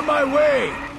of my way!